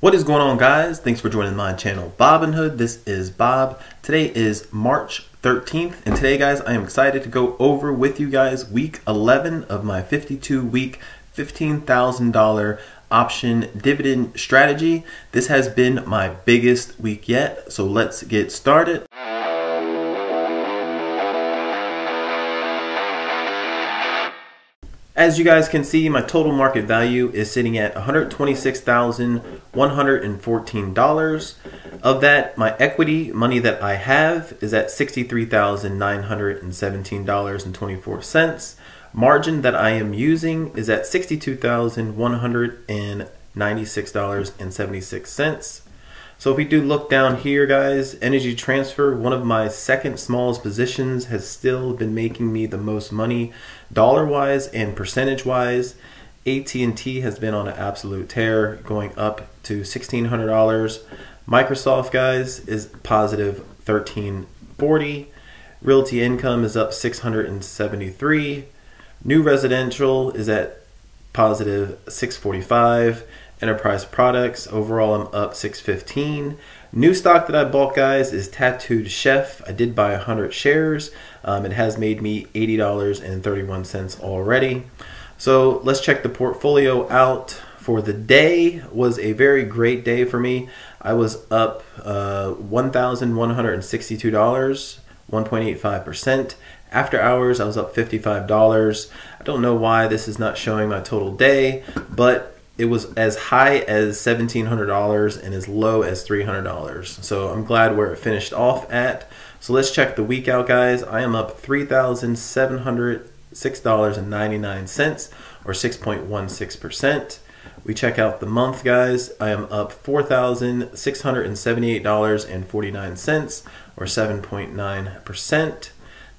What is going on guys? Thanks for joining my channel Bobinhood. This is Bob. Today is March 13th and today guys I am excited to go over with you guys week 11 of my 52 week $15,000 option dividend strategy. This has been my biggest week yet so let's get started. As you guys can see, my total market value is sitting at $126,114. Of that, my equity money that I have is at $63,917.24. Margin that I am using is at $62,196.76. So if we do look down here, guys, energy transfer, one of my second smallest positions has still been making me the most money dollar-wise and percentage-wise. AT&T has been on an absolute tear, going up to $1,600. Microsoft, guys, is positive 1340. Realty income is up 673. New residential is at positive 645 enterprise products. Overall, I'm up 615. New stock that I bought, guys, is Tattooed Chef. I did buy 100 shares. Um, it has made me $80.31 already. So let's check the portfolio out for the day. Was a very great day for me. I was up uh, $1,162, 1.85%. After hours, I was up $55. I don't know why this is not showing my total day, but it was as high as $1,700 and as low as $300. So I'm glad where it finished off at. So let's check the week out, guys. I am up $3,706.99 or 6.16%. We check out the month, guys. I am up $4,678.49 or 7.9%.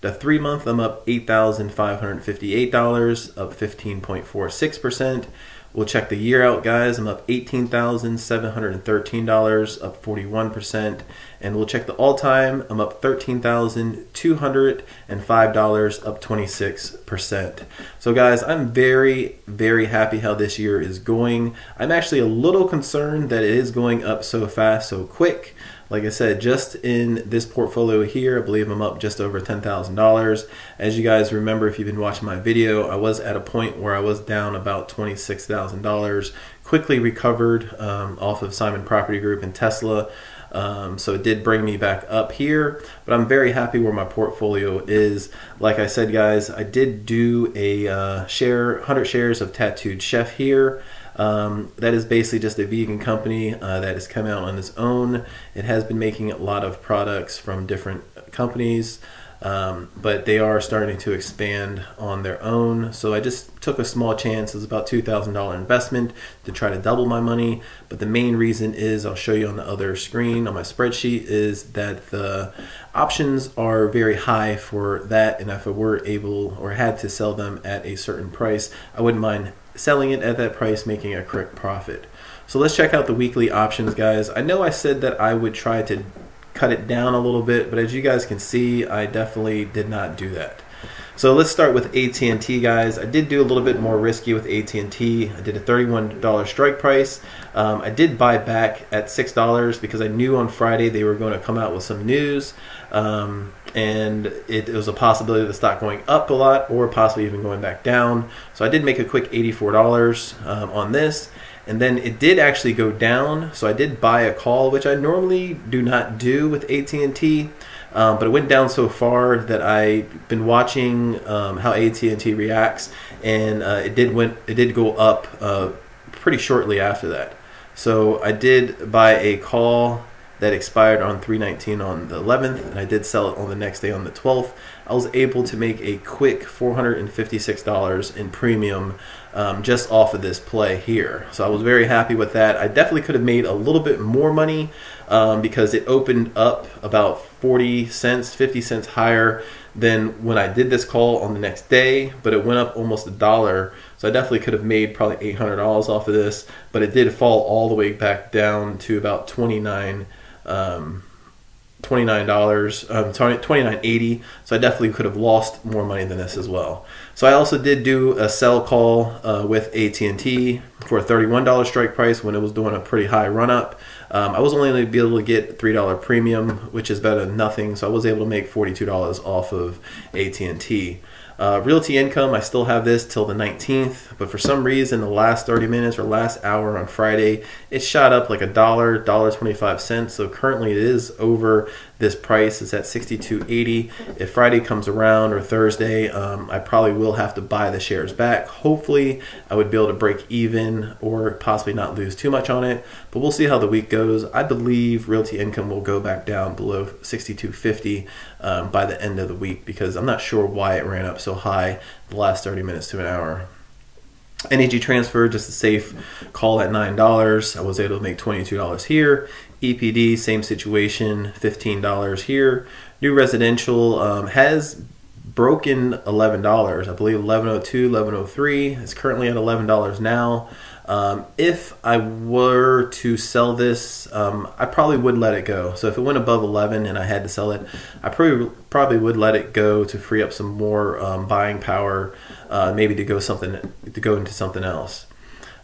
The three month, I'm up $8,558, up 15.46%. We'll check the year out, guys. I'm up $18,713, up 41%. And we'll check the all time. I'm up $13,205, up 26%. So, guys, I'm very, very happy how this year is going. I'm actually a little concerned that it is going up so fast, so quick. Like I said, just in this portfolio here, I believe I'm up just over $10,000. As you guys remember, if you've been watching my video, I was at a point where I was down about $26,000. Quickly recovered um, off of Simon Property Group and Tesla. Um, so it did bring me back up here, but I'm very happy where my portfolio is. Like I said, guys, I did do a uh, share, 100 shares of Tattooed Chef here. Um, that is basically just a vegan company uh, that has come out on its own. It has been making a lot of products from different companies, um, but they are starting to expand on their own. So I just took a small chance. It was about $2,000 investment to try to double my money. But the main reason is, I'll show you on the other screen on my spreadsheet, is that the options are very high for that. And if I were able or had to sell them at a certain price, I wouldn't mind selling it at that price, making a quick profit. So let's check out the weekly options, guys. I know I said that I would try to cut it down a little bit, but as you guys can see, I definitely did not do that. So let's start with AT&T, guys. I did do a little bit more risky with AT&T. I did a $31 strike price. Um, I did buy back at $6 because I knew on Friday they were going to come out with some news. Um, and it, it, was a possibility of the stock going up a lot or possibly even going back down. So I did make a quick $84 um, on this. And then it did actually go down. So I did buy a call, which I normally do not do with AT&T. Um, but it went down so far that I've been watching um, how AT&T reacts, and uh, it did went it did go up uh, pretty shortly after that. So I did buy a call that expired on 319 on the 11th and I did sell it on the next day on the 12th. I was able to make a quick $456 in premium um, just off of this play here. So I was very happy with that. I definitely could have made a little bit more money um, because it opened up about 40 cents, 50 cents higher than when I did this call on the next day, but it went up almost a dollar. So I definitely could have made probably $800 off of this, but it did fall all the way back down to about 29 um, $29, um, 29.80. So I definitely could have lost more money than this as well. So I also did do a sell call uh, with AT&T for a $31 strike price when it was doing a pretty high run up. Um, I was only going to be able to get $3 premium, which is better than nothing. So I was able to make $42 off of AT&T. Uh, Realty income, I still have this till the 19th, but for some reason, the last 30 minutes or last hour on Friday, it shot up like a dollar, dollar 25 cents. So currently, it is over this price It's at 62.80. If Friday comes around or Thursday, um, I probably will have to buy the shares back. Hopefully, I would be able to break even or possibly not lose too much on it. But we'll see how the week goes. I believe Realty Income will go back down below 62.50 um, by the end of the week because I'm not sure why it ran up so high the last 30 minutes to an hour. Energy transfer, just a safe call at $9. I was able to make $22 here. EPD, same situation, $15 here. New residential um, has broken $11. I believe 1102, 1103. It's currently at $11 now. Um, if I were to sell this, um, I probably would let it go. So if it went above 11 and I had to sell it, I probably probably would let it go to free up some more um, buying power, uh, maybe to go something to go into something else.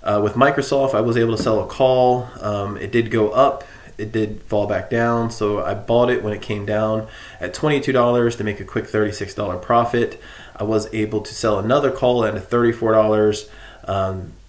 Uh, with Microsoft, I was able to sell a call. Um, it did go up it did fall back down. So I bought it when it came down at $22 to make a quick $36 profit. I was able to sell another call at $34.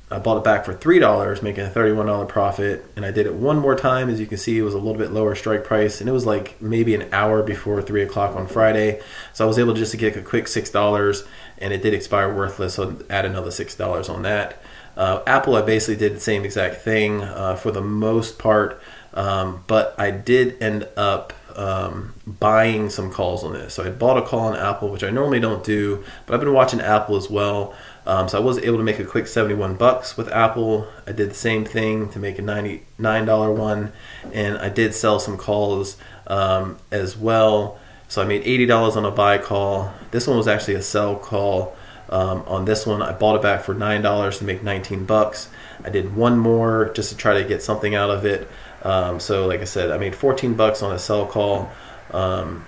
I bought it back for $3, making a $31 profit. And I did it one more time. As you can see, it was a little bit lower strike price. And it was like maybe an hour before 3 o'clock on Friday. So I was able just to get a quick $6. And it did expire worthless. So add another $6 on that. Uh, Apple, I basically did the same exact thing uh, for the most part. Um, but I did end up um, buying some calls on this. So I bought a call on Apple, which I normally don't do, but I've been watching Apple as well. Um, so I was able to make a quick 71 bucks with Apple. I did the same thing to make a $99 one, and I did sell some calls um, as well. So I made $80 on a buy call. This one was actually a sell call. Um, on this one, I bought it back for $9 to make 19 bucks. I did one more just to try to get something out of it. Um, so like I said, I made 14 bucks on a sell call. Um,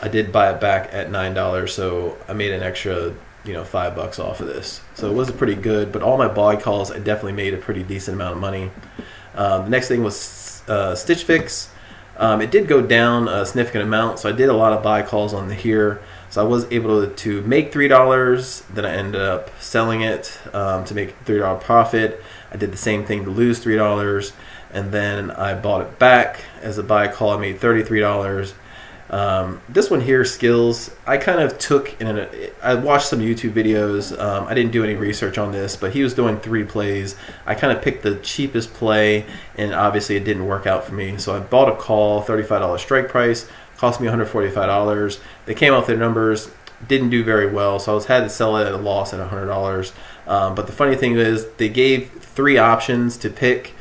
I did buy it back at nine dollars, so I made an extra, you know, five bucks off of this. So it was pretty good. But all my buy calls, I definitely made a pretty decent amount of money. Um, the next thing was uh, Stitch Fix. Um, it did go down a significant amount, so I did a lot of buy calls on the here. So I was able to, make three dollars. Then I ended up selling it um, to make three dollar profit. I did the same thing to lose three dollars and then I bought it back as a buy call. I made $33. Um, this one here, Skillz. I kind of took in I watched some YouTube videos. Um, I didn't do any research on this, but he was doing three plays. I kind of picked the cheapest play, and obviously it didn't work out for me. So I bought a call, $35 strike price, cost me $145. They came out their numbers, didn't do very well, so I was had to sell it at a loss at $100. Um, but the funny thing is, they gave three options to pick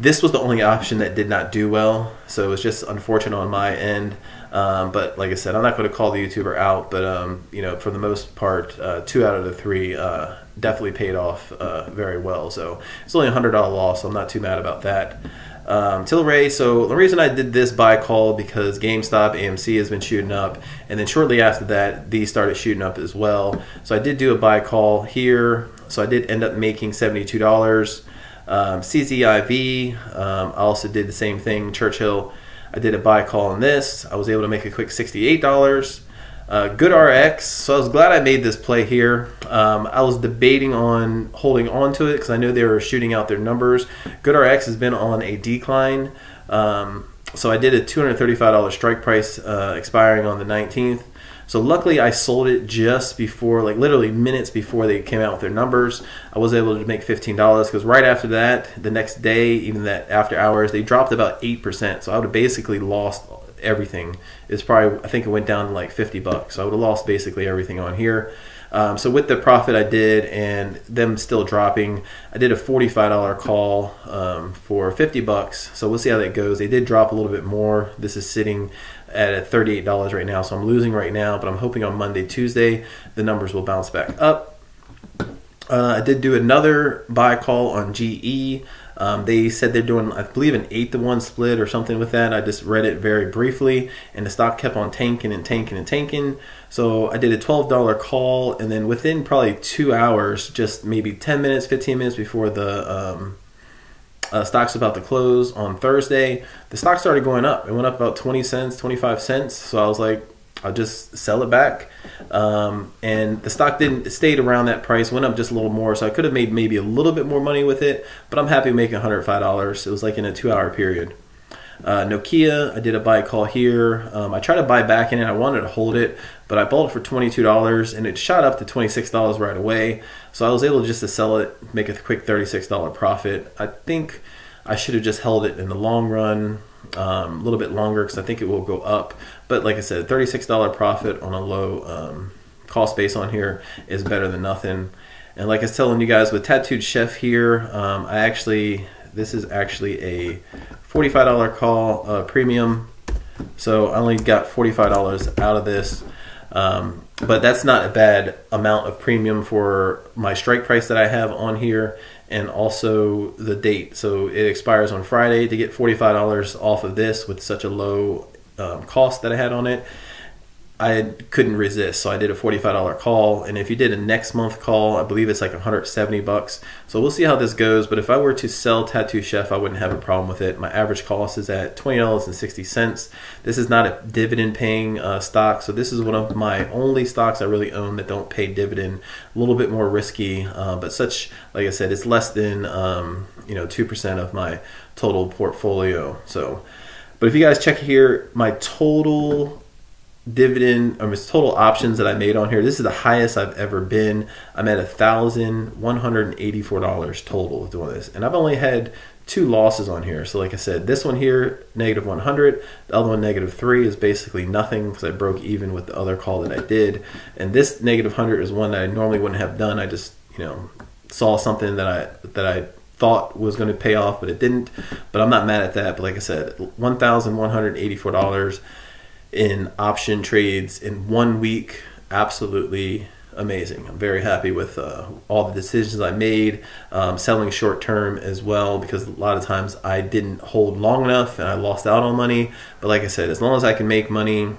this was the only option that did not do well, so it was just unfortunate on my end. Um, but like I said, I'm not going to call the YouTuber out, but um, you know, for the most part, uh, two out of the three uh, definitely paid off uh, very well. So it's only a hundred dollar loss, so I'm not too mad about that. Um, Tilray. So the reason I did this buy call because GameStop, AMC has been shooting up, and then shortly after that, these started shooting up as well. So I did do a buy call here. So I did end up making seventy two dollars. Um, CCIV, um, I also did the same thing. Churchill, I did a buy call on this. I was able to make a quick $68. Uh, GoodRx, so I was glad I made this play here. Um, I was debating on holding on to it because I knew they were shooting out their numbers. GoodRx has been on a decline. Um, so I did a $235 strike price uh, expiring on the 19th. So luckily, I sold it just before, like literally minutes before they came out with their numbers. I was able to make fifteen dollars because right after that, the next day, even that after hours, they dropped about eight percent. So I would have basically lost everything. It's probably I think it went down to like fifty bucks. So I would have lost basically everything on here. Um, so with the profit I did and them still dropping, I did a forty-five dollar call um, for fifty bucks. So we'll see how that goes. They did drop a little bit more. This is sitting at $38 right now, so I'm losing right now, but I'm hoping on Monday, Tuesday, the numbers will bounce back up. Uh, I did do another buy call on GE. Um, they said they're doing, I believe, an eight to one split or something with that. I just read it very briefly, and the stock kept on tanking and tanking and tanking. So I did a $12 call, and then within probably two hours, just maybe 10 minutes, 15 minutes before the um, uh, stock's about to close on Thursday, the stock started going up. It went up about 20 cents, 25 cents. So I was like, I'll just sell it back. Um, and the stock didn't stayed around that price, went up just a little more. So I could have made maybe a little bit more money with it, but I'm happy making $105. It was like in a two hour period. Uh, Nokia, I did a buy call here. Um, I tried to buy back in it. I wanted to hold it, but I bought it for $22 and it shot up to $26 right away. So I was able just to sell it, make a quick $36 profit. I think I should have just held it in the long run um, a little bit longer because I think it will go up. But like I said, $36 profit on a low um, cost base on here is better than nothing. And like I was telling you guys with Tattooed Chef here, um, I actually, this is actually a $45 call uh, premium. So I only got $45 out of this. Um, but that's not a bad amount of premium for my strike price that I have on here and also the date. So it expires on Friday to get $45 off of this with such a low um, cost that I had on it. I couldn't resist, so I did a $45 call. And if you did a next month call, I believe it's like 170 bucks. So we'll see how this goes. But if I were to sell Tattoo Chef, I wouldn't have a problem with it. My average cost is at $20.60. This is not a dividend paying uh, stock, so this is one of my only stocks I really own that don't pay dividend. A little bit more risky, uh, but such, like I said, it's less than um, you know 2% of my total portfolio. So. But if you guys check here, my total dividend or my total options that I made on here. This is the highest I've ever been. I'm at a thousand one hundred and eighty-four dollars total doing this, and I've only had two losses on here. So like I said, this one here negative 100, the other one negative three is basically nothing because I broke even with the other call that I did, and this negative 100 is one that I normally wouldn't have done. I just you know saw something that I that I thought was going to pay off, but it didn't. But I'm not mad at that. But like I said, one thousand one hundred eighty-four dollars in option trades in one week. Absolutely amazing. I'm very happy with uh, all the decisions I made, um, selling short term as well, because a lot of times I didn't hold long enough and I lost out on money. But like I said, as long as I can make money,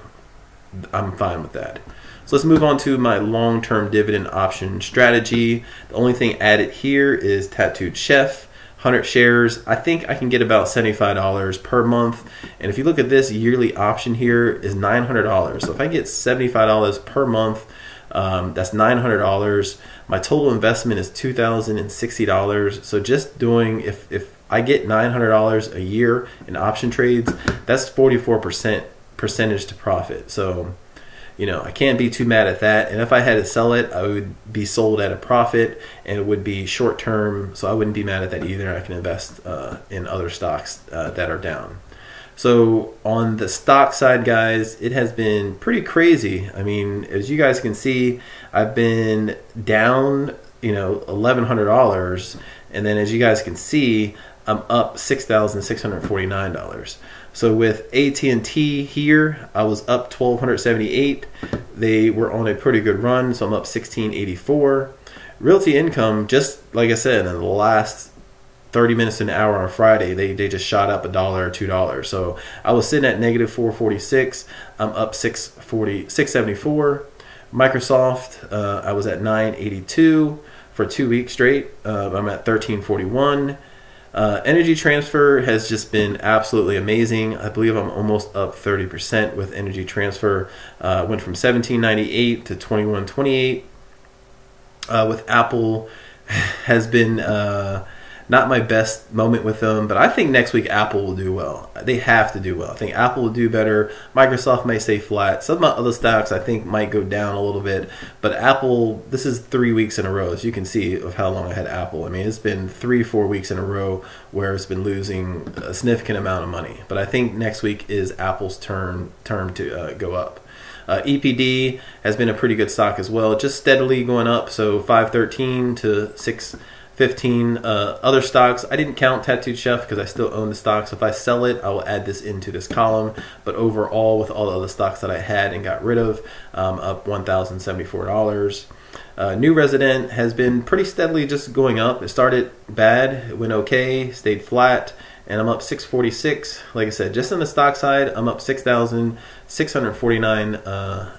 I'm fine with that. So let's move on to my long term dividend option strategy. The only thing added here is Tattooed Chef. 100 shares, I think I can get about $75 per month. And if you look at this yearly option here is $900. So if I get $75 per month, um, that's $900. My total investment is $2,060. So just doing, if, if I get $900 a year in option trades, that's 44% percentage to profit. So you know, I can't be too mad at that. And if I had to sell it, I would be sold at a profit and it would be short term. So I wouldn't be mad at that either. I can invest uh, in other stocks uh, that are down. So on the stock side, guys, it has been pretty crazy. I mean, as you guys can see, I've been down, you know, $1,100. And then as you guys can see, I'm up $6,649. So with AT&T here, I was up 1278. They were on a pretty good run, so I'm up 1684. Realty income, just like I said, in the last 30 minutes to an hour on Friday, they, they just shot up a dollar or two dollars. So I was sitting at negative 446. I'm up 640, 674. Microsoft, uh, I was at 982 for two weeks straight. Uh, I'm at 1341. Uh, energy transfer has just been absolutely amazing. I believe I'm almost up 30% with energy transfer. Uh, went from 1798 to 2128. Uh, with Apple has been uh, not my best moment with them, but I think next week Apple will do well. They have to do well. I think Apple will do better. Microsoft may stay flat. Some other stocks I think might go down a little bit, but Apple, this is three weeks in a row, as you can see of how long I had Apple. I mean, it's been three, four weeks in a row where it's been losing a significant amount of money. But I think next week is Apple's turn term to uh, go up. Uh, EPD has been a pretty good stock as well, just steadily going up. So 513 to 6. 15 uh, other stocks. I didn't count Tattooed Chef because I still own the stocks. If I sell it, I will add this into this column. But overall, with all the other stocks that I had and got rid of, um, up $1,074. Uh, new resident has been pretty steadily just going up. It started bad, it went okay, stayed flat, and I'm up 646. Like I said, just on the stock side, I'm up $6,649. Uh,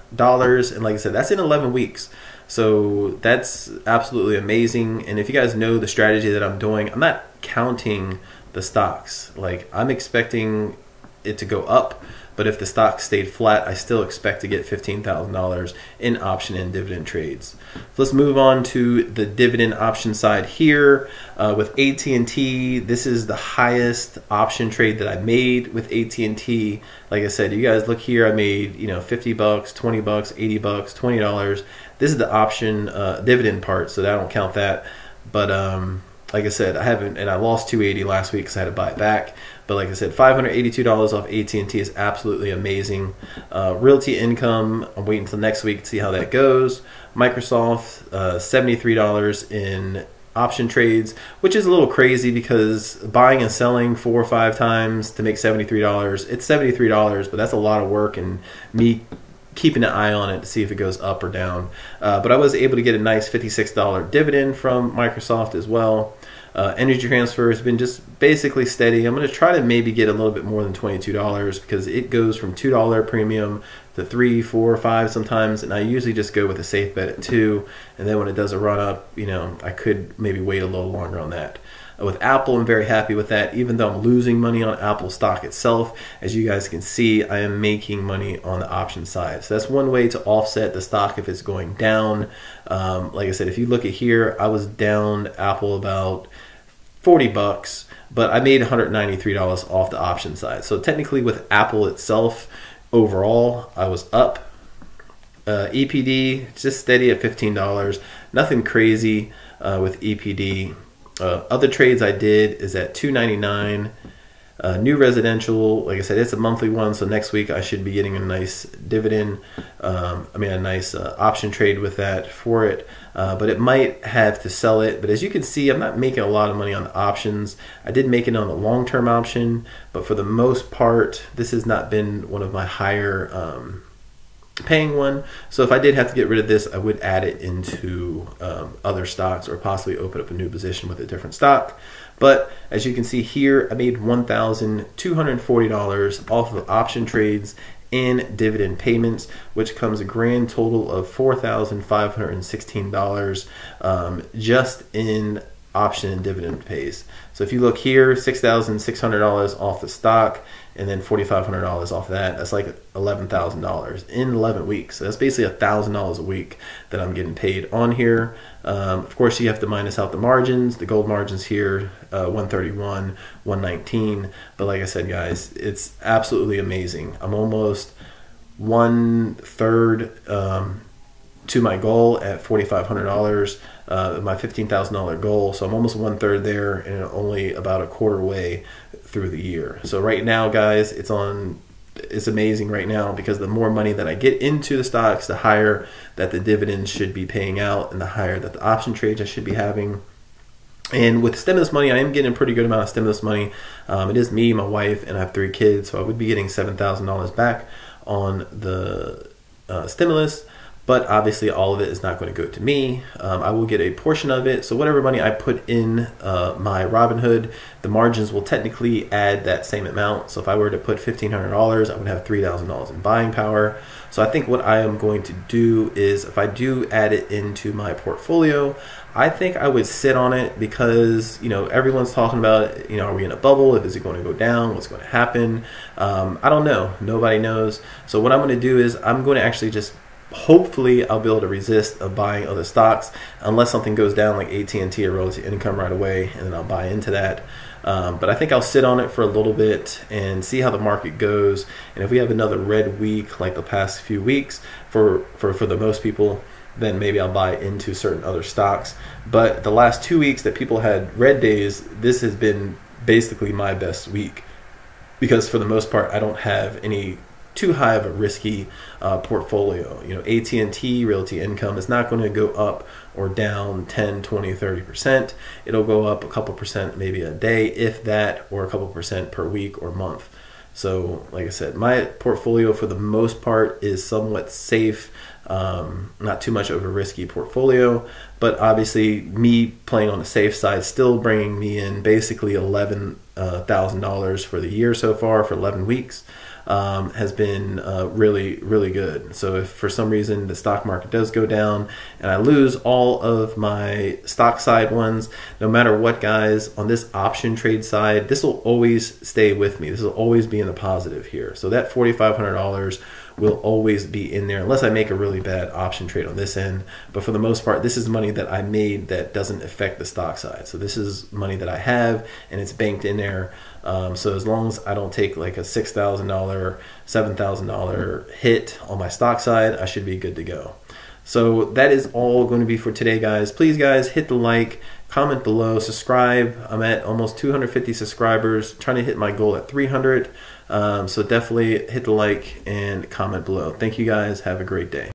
and like I said, that's in 11 weeks. So that's absolutely amazing. And if you guys know the strategy that I'm doing, I'm not counting the stocks. Like I'm expecting it to go up but if the stock stayed flat, I still expect to get $15,000 in option and dividend trades. So let's move on to the dividend option side here. Uh, with AT&T, this is the highest option trade that I made with AT&T. Like I said, you guys look here, I made, you know, 50 bucks, 20 bucks, 80 bucks, $20. This is the option uh, dividend part, so I don't count that. But um, like I said, I haven't, and I lost 280 last week because I had to buy it back. But like I said, $582 off AT&T is absolutely amazing. Uh, Realty income, I'm waiting until next week to see how that goes. Microsoft, uh, $73 in option trades, which is a little crazy because buying and selling four or five times to make $73, it's $73, but that's a lot of work and me keeping an eye on it to see if it goes up or down. Uh, but I was able to get a nice $56 dividend from Microsoft as well. Uh, energy transfer has been just basically steady. I'm going to try to maybe get a little bit more than $22 because it goes from $2 premium to three, four, five sometimes, and I usually just go with a safe bet at two. And then when it does a run up, you know, I could maybe wait a little longer on that. With Apple, I'm very happy with that. Even though I'm losing money on Apple stock itself, as you guys can see, I am making money on the option side. So that's one way to offset the stock if it's going down. Um, like I said, if you look at here, I was down Apple about 40 bucks, but I made $193 off the option side. So technically with Apple itself, overall, I was up. Uh, EPD, just steady at $15. Nothing crazy uh, with EPD. Uh, other trades I did is at 299 uh, new residential, like I said, it's a monthly one, so next week I should be getting a nice dividend. Um, I mean, a nice uh, option trade with that for it. Uh, but it might have to sell it. But as you can see, I'm not making a lot of money on the options. I did make it on the long-term option, but for the most part, this has not been one of my higher um, paying one. So if I did have to get rid of this, I would add it into um, other stocks or possibly open up a new position with a different stock. But as you can see here, I made $1,240 off of option trades and dividend payments, which comes a grand total of $4,516 um, just in option and dividend pays. So if you look here, $6,600 off the stock and then $4,500 off that, that's like $11,000 in 11 weeks. So that's basically $1,000 a week that I'm getting paid on here. Um, of course, you have to minus out the margins. The gold margins here, uh, 131, 119. But like I said, guys, it's absolutely amazing. I'm almost one third um, to my goal at $4,500 uh, my $15,000 goal. So I'm almost one third there and only about a quarter way through the year. So right now, guys, it's on. It's amazing right now because the more money that I get into the stocks, the higher that the dividends should be paying out, and the higher that the option trades I should be having. And with stimulus money, I am getting a pretty good amount of stimulus money. Um, it is me, my wife, and I have three kids, so I would be getting seven thousand dollars back on the uh, stimulus but obviously all of it is not going to go to me. Um, I will get a portion of it. So whatever money I put in uh, my Robinhood, the margins will technically add that same amount. So if I were to put $1,500, I would have $3,000 in buying power. So I think what I am going to do is if I do add it into my portfolio, I think I would sit on it because you know everyone's talking about you know are we in a bubble? If is it going to go down? What's going to happen? Um, I don't know. Nobody knows. So what I'm going to do is I'm going to actually just hopefully I'll be able to resist of buying other stocks unless something goes down like AT&T or Realty Income right away and then I'll buy into that. Um, but I think I'll sit on it for a little bit and see how the market goes. And if we have another red week like the past few weeks for, for, for the most people, then maybe I'll buy into certain other stocks. But the last two weeks that people had red days, this has been basically my best week because for the most part I don't have any too high of a risky uh, portfolio. You know, AT&T Realty Income is not going to go up or down 10, 20, 30%. It'll go up a couple percent maybe a day, if that, or a couple percent per week or month. So, like I said, my portfolio for the most part is somewhat safe. um, not too much of a risky portfolio. But obviously, me playing on the safe side still bringing me in basically eleven uh, thousand dollars for the year so far for eleven weeks um, has been uh, really, really good. So if for some reason the stock market does go down and I lose all of my stock side ones, no matter what, guys, on this option trade side, this will always stay with me. This will always be in the positive here. So that $4,500 will always be in there unless I make a really bad option trade on this end. But for the most part, this is money that I made that doesn't affect the stock side. So this is money that I have and it's banked in there. Um, so as long as I don't take like a six thousand dollar, seven thousand dollar hit on my stock side, I should be good to go. So that is all going to be for today, guys. Please, guys, hit the like, comment below, subscribe. I'm at almost 250 subscribers, trying to hit my goal at 300. Um, so definitely hit the like and comment below. Thank you, guys. Have a great day.